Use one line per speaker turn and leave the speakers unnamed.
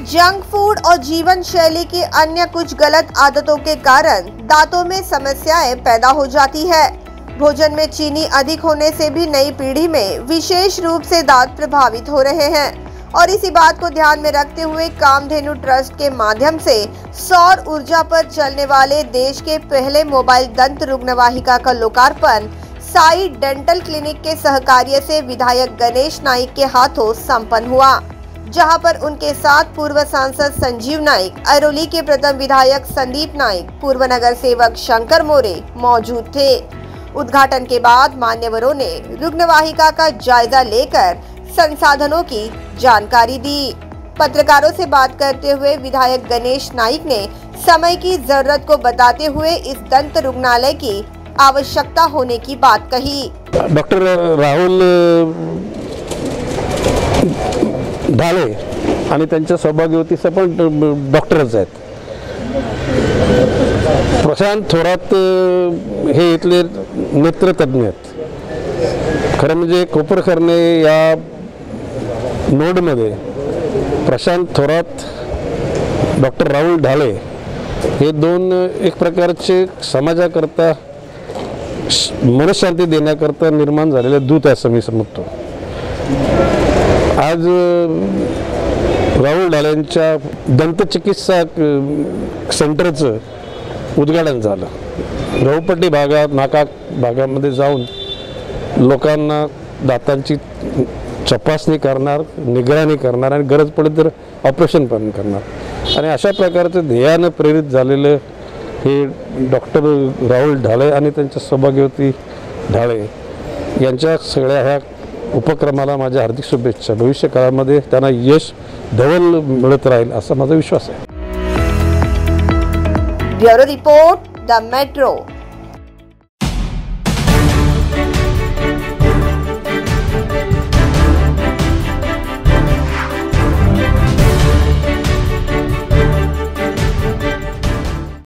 Junk food और जीवन शैली की अन्य कुछ गलत आदतों के कारण दांतों में समस्याएँ पैदा हो जाती है। भोजन में चीनी अधिक होने से भी नई पीढ़ी में विशेष रूप से दांत प्रभावित हो रहे हैं। और इसी बात को ध्यान में रखते हुए कामधेनु ट्रस्ट के माध्यम से सौर ऊर्जा पर चलने वाले देश के पहले मोबाइल दंत रुग्णवाहिका का लोकार्पण साई डेंटल क्लिनिक के सहकार्य से विधायक गणेश नाइक के हाथों संपन्न हुआ। जहाँ पर उनके साथ पूर्व सांसद संजीव नाइक अरोली के प्रथम विधायक संदीप नाइक, पूर्व नगर सेवक शंकर मोरे मौजूद थे। उद्घाटन के बाद मान्यवरों ने रुग्णवाहिका का जायजा लेकर संसाधनों की जानकारी दी। पत्रकारों से बात करते हुए विधायक गणेश नाइक ने समय की ज़रूरत को बताते हुए इस दंत रुग्णालय की आवश्यकता होने की बात कही।
डॉक्टर राहुल ढाले आणि त्यांच्या सौभाग्यवतीचं पण डॉक्टरच आहेत. प्रशांत थोरात हे इथले नेत्रतज्ञ आहेत. खरं म्हणजे कोपरखरणे या नोडमध्ये प्रशांत थोरात डॉक्टर राहुल ढाले हे दोन एक प्रकारचे समाजाकरता मनशांती देण्याकरता निर्माण झालेले दूत आहे असं मी समजतो. आज राहुल ढालेंच्या दंतचिकित्सा सेंटरचं उद्घाटन झालं. रहुपट्टी भागात नाका भागामध्ये जाऊन लोकांना दातांची तपासणी करणार निगराणी करणार आणि गरज पडली तर ऑपरेशन पण करणार. आणि अशा प्रकारचं ध्येयानं प्रेरित झालेलं हे डॉक्टर राहुल ढाळे आणि त्यांच्या सौभाग्यवती ढाळे यांच्या सगळ्या ह्या उपक्रमाला माझ्या हार्दिक शुभेच्छा. भविष्य काळामध्ये त्यांना यश, धवल मिळत राहील असा माझा विश्वास आहे.
Bureau report, the metro.